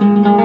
Thank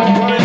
What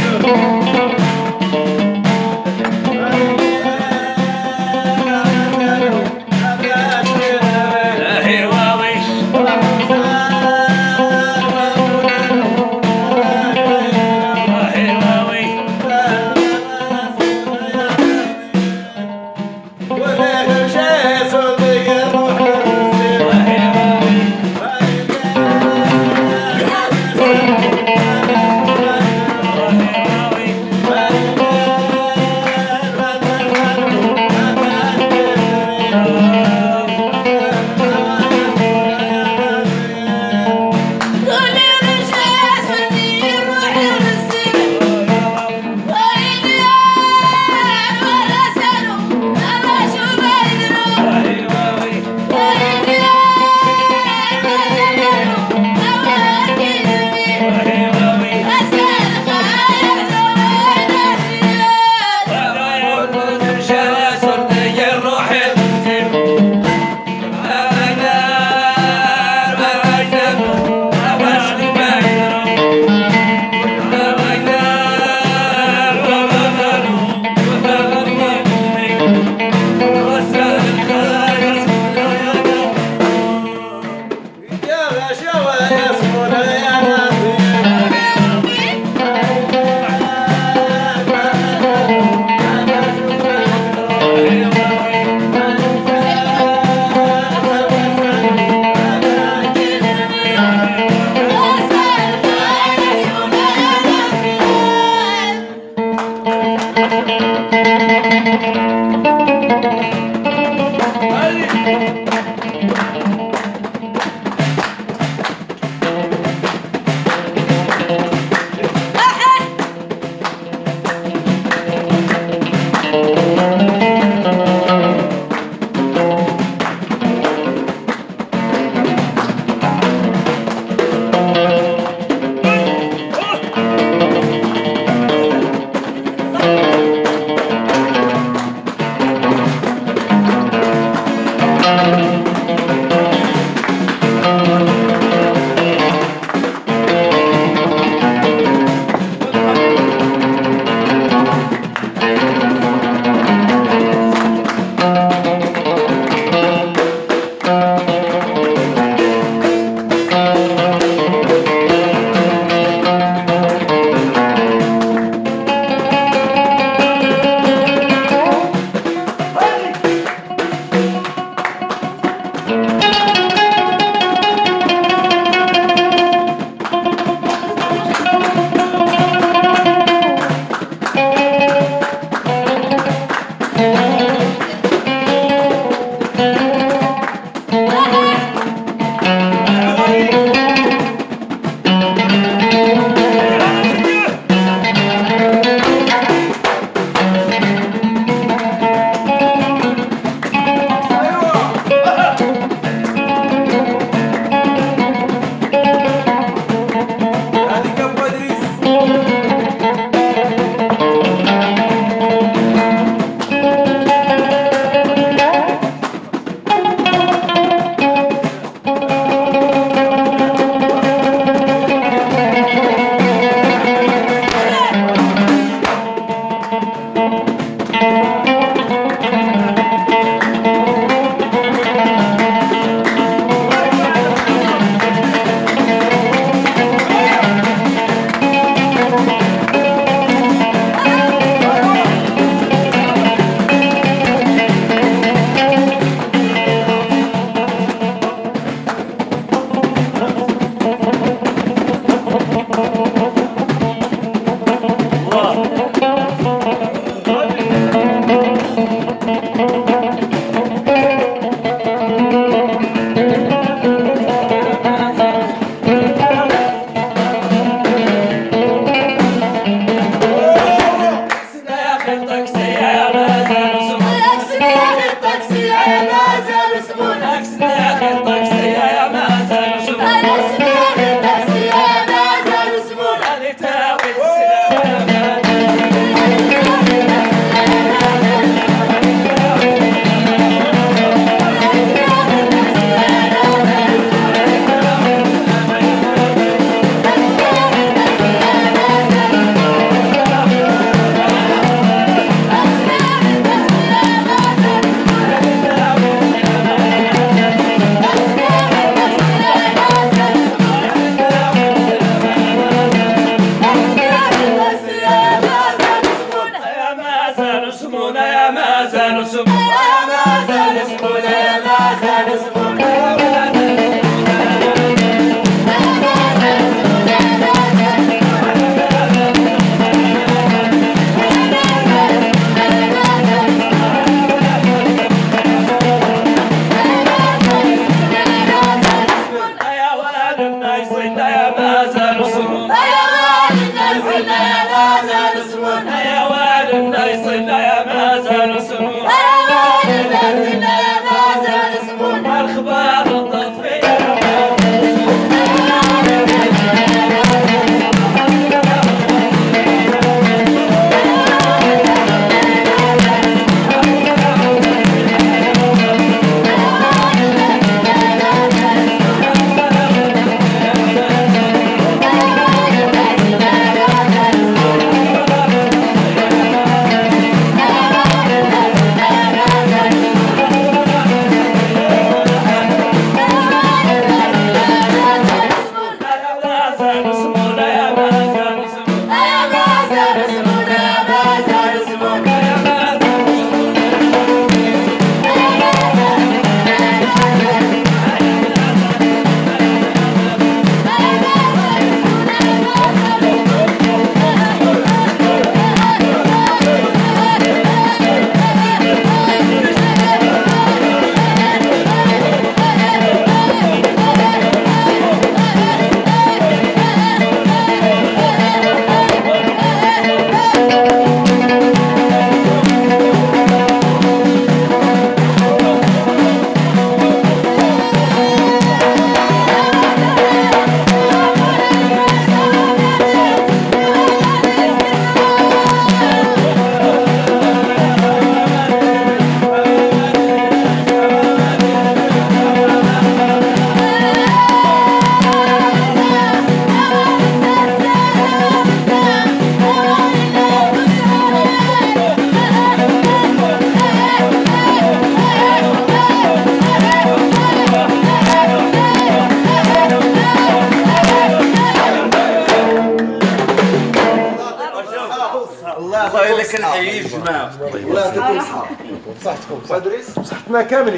Mekevin,